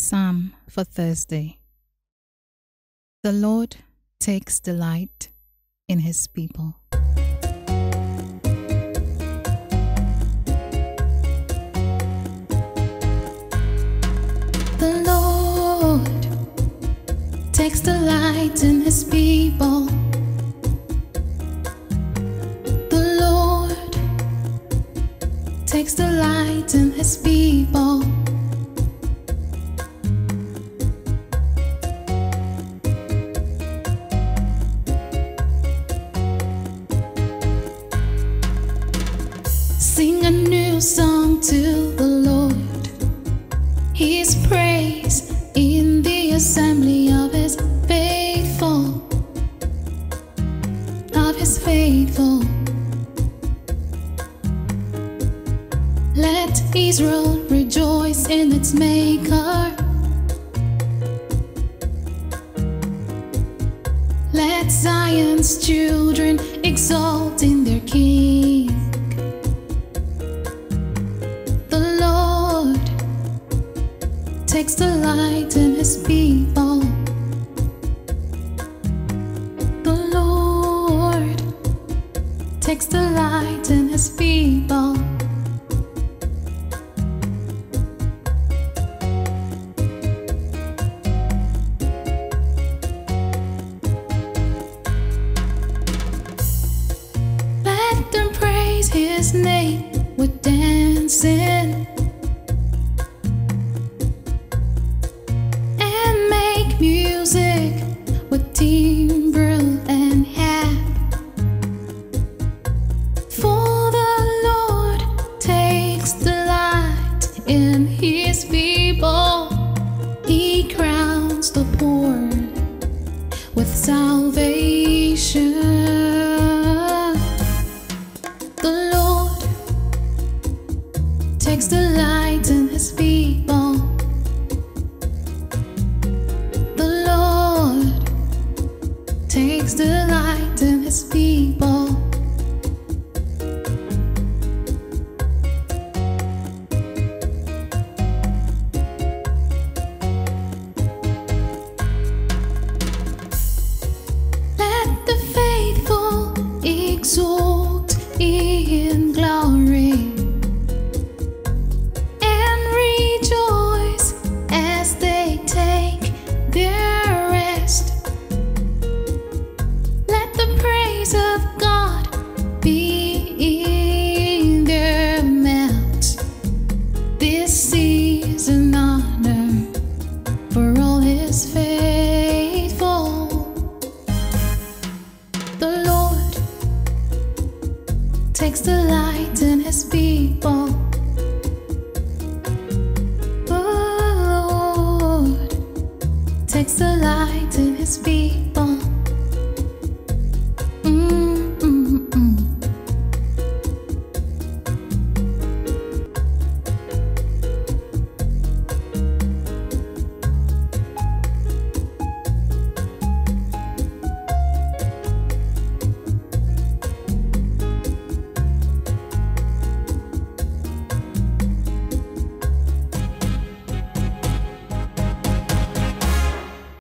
Psalm for Thursday. The Lord takes delight in his people. The Lord takes delight in his people. The Lord takes delight in his people. A new song to the Lord. His praise in the assembly of his faithful. Of his faithful. Let Israel rejoice in its maker. Let Zion's children exult in their king. Delight in his people. The Lord takes delight in his people. Let them praise his name with dancing and. For the Lord takes delight in his people. He crowns the poor with salvation. His This is an honor for all his faithful. The Lord takes delight in his people. The Lord takes delight in his people.